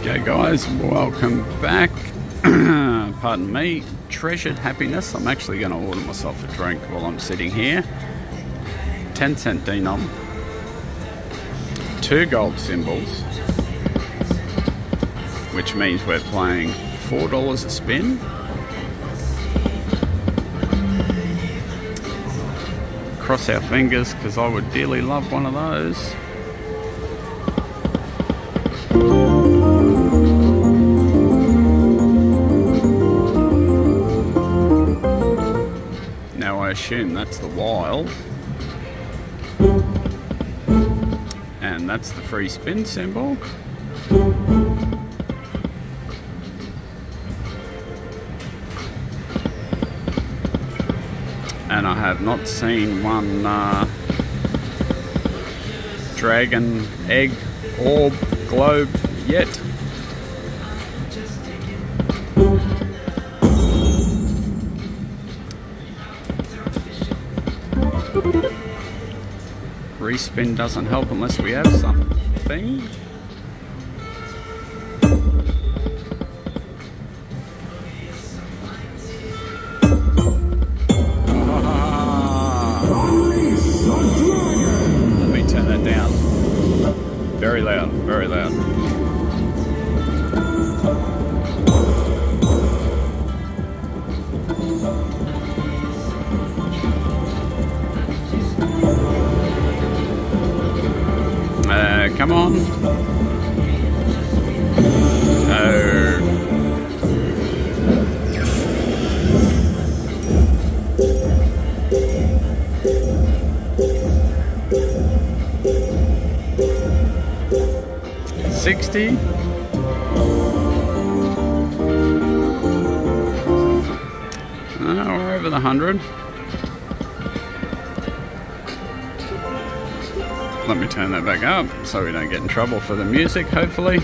Okay, guys, welcome back. Pardon me, treasured happiness. I'm actually going to order myself a drink while I'm sitting here. 10 cent denom, two gold symbols, which means we're playing $4 a spin. Cross our fingers because I would dearly love one of those. Assume that's the wild. And that's the free spin symbol. And I have not seen one uh, dragon, egg, orb, globe yet. Respin doesn't help unless we have something. Let me turn that down. Very loud, very loud. Oh, we're over the hundred. Let me turn that back up so we don't get in trouble for the music, hopefully.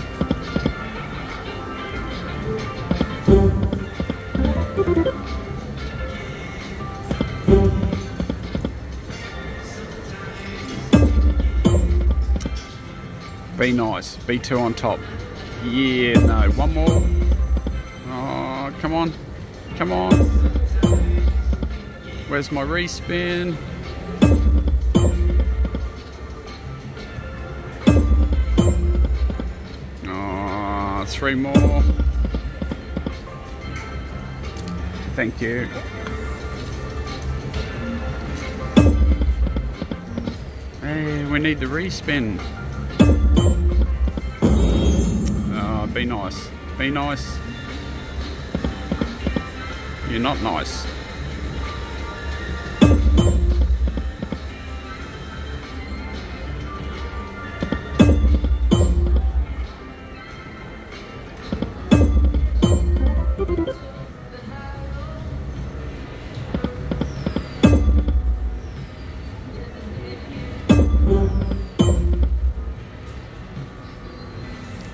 Be nice. Be two on top. Yeah, no. One more. Oh, come on. Come on. Where's my respin? Oh, three more. Thank you. Hey, we need the respin. Be nice. Be nice. You're not nice.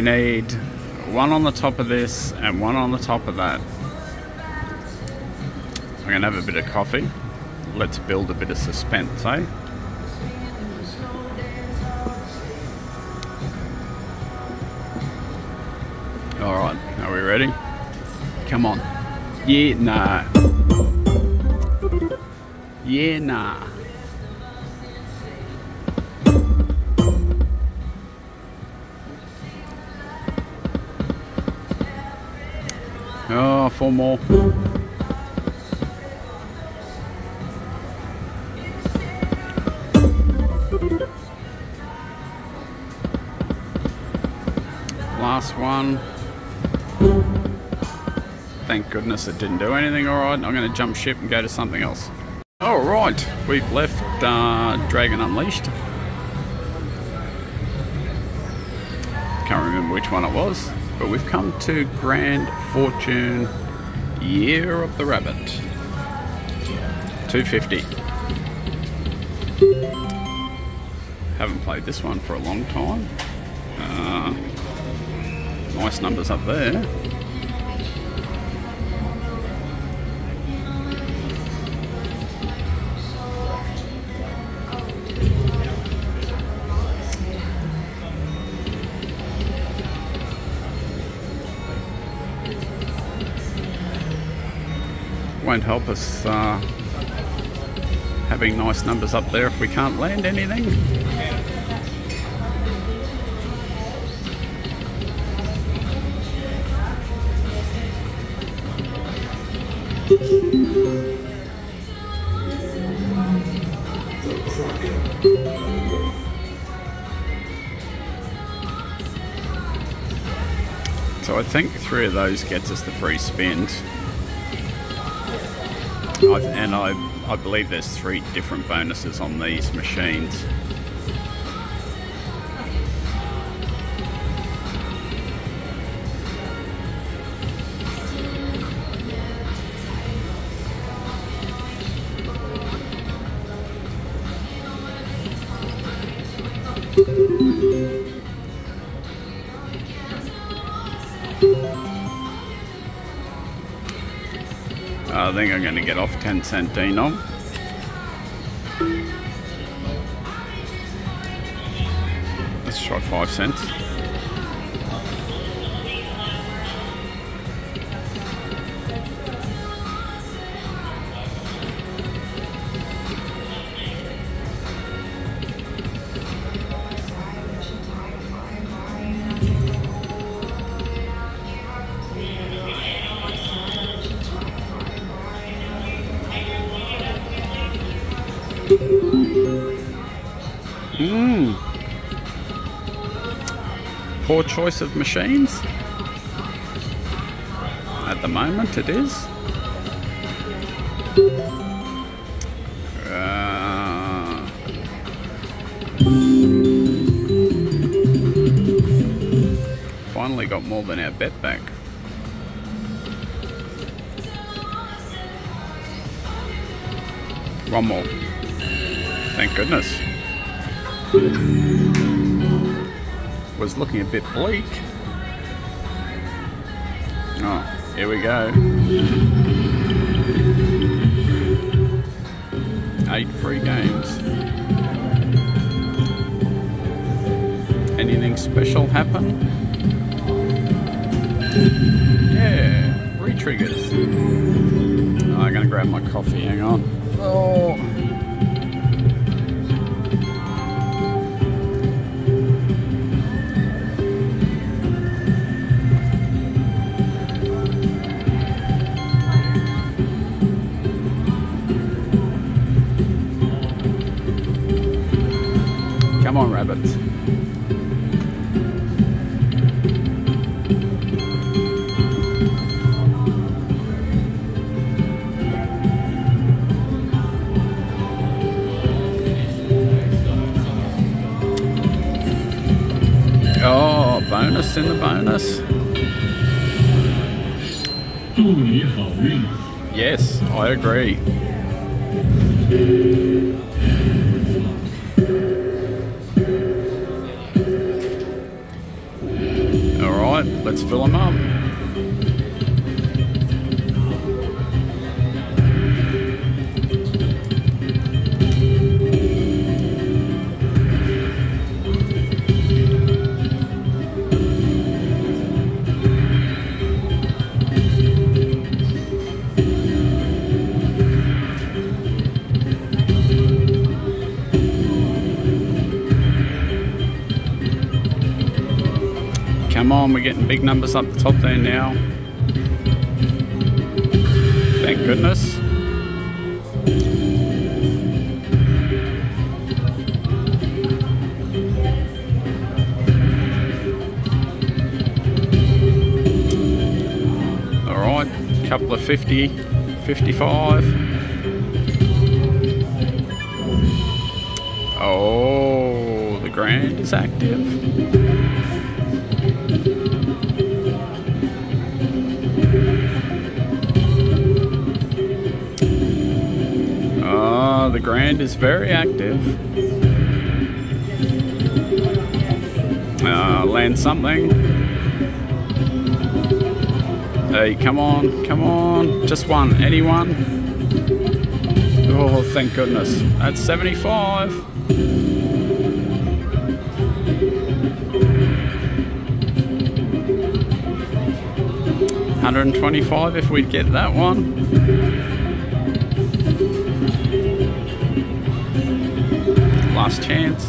We need one on the top of this and one on the top of that. I'm to have a bit of coffee. Let's build a bit of suspense, eh? Alright, are we ready? Come on. Yeah, nah. Yeah, nah. four more. Last one. Thank goodness it didn't do anything all right. I'm going to jump ship and go to something else. All right, we've left uh, Dragon Unleashed. Can't remember which one it was, but we've come to Grand Fortune Year of the Rabbit. 250. Haven't played this one for a long time. Uh, nice numbers up there. Won't help us uh, having nice numbers up there if we can't land anything. So I think three of those gets us the free spins. I've, and I, I believe there's three different bonuses on these machines. I think I'm going to get off 10 cent eh, denom. Let's try 5 cents. Poor choice of machines. At the moment, it is. Uh, finally got more than our bet back. One more. Thank goodness. Was looking a bit bleak. Oh, here we go. Eight free games. Anything special happen? Yeah, re-triggers. Oh, I'm gonna grab my coffee, hang on. Oh. Come on, rabbit. Oh, bonus in the bonus. Yes, I agree. Fill them up. Come on, we're getting big numbers up the top there now. Thank goodness. All right, couple of 50, 55. Oh, the grand is active. Legrand is very active. Uh, land something. Hey, come on, come on. Just one. Anyone? Oh, thank goodness. That's 75. Hundred and twenty-five if we'd get that one. Last chance.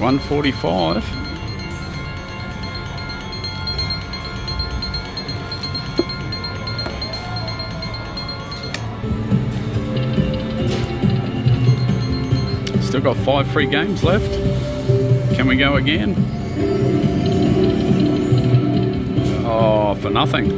One forty-five. Still got five free games left. Can we go again? Oh, for nothing.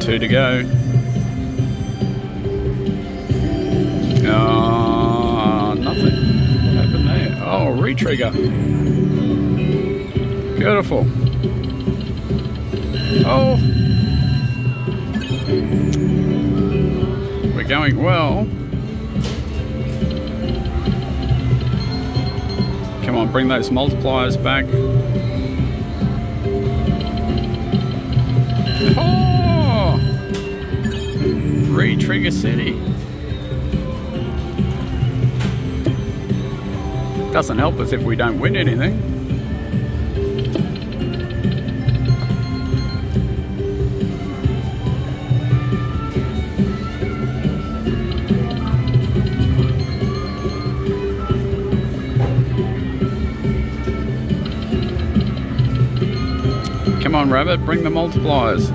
Two to go. Oh, nothing. Happened there? Oh, retrigger. Beautiful. Oh. We're going well. Come on, bring those multipliers back. Oh! Re-trigger city. Doesn't help us if we don't win anything. On, Rabbit, bring the multipliers.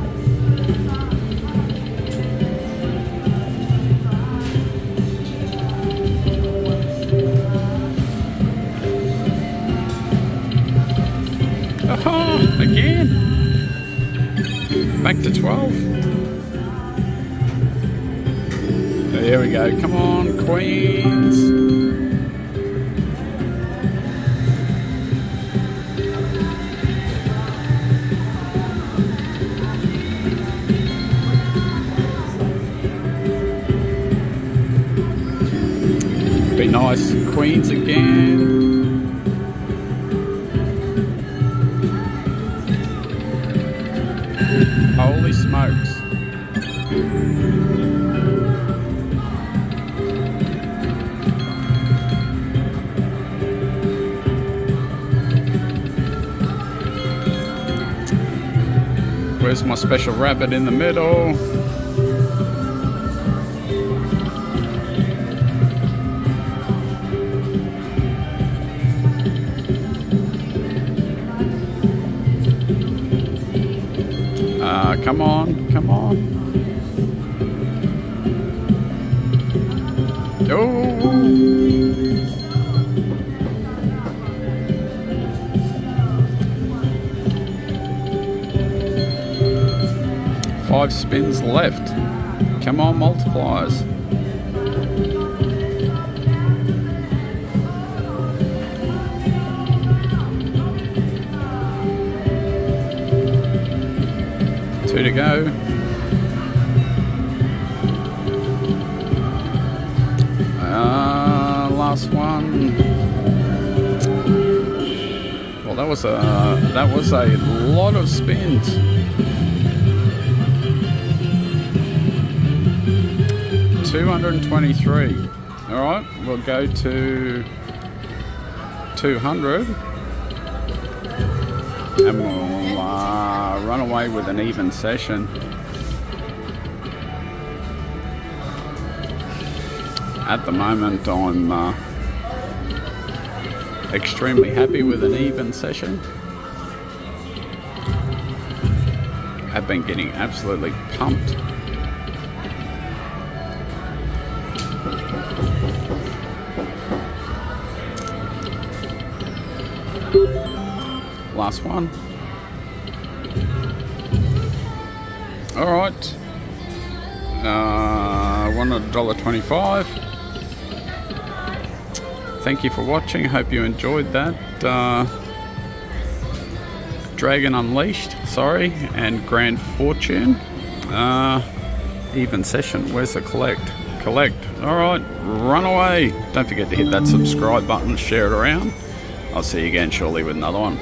Oh, again. Back to 12. There we go. Come on, Queens. Queens again. Holy smokes. Where's my special rabbit in the middle? Come on, come on. Oh! Five spins left. Come on, multipliers. Two to go. Uh, last one. Well, that was a that was a lot of spins. Two hundred and twenty-three. All right, we'll go to two hundred, and we'll run away with an even session. At the moment, I'm uh, extremely happy with an even session. I've been getting absolutely pumped. Last one. All right. Uh, one twenty-five. Thank you for watching. Hope you enjoyed that. Uh, Dragon Unleashed, sorry, and Grand Fortune. Uh, even session. Where's the collect? Collect. All right, run away. Don't forget to hit that subscribe button, share it around. I'll see you again shortly with another one.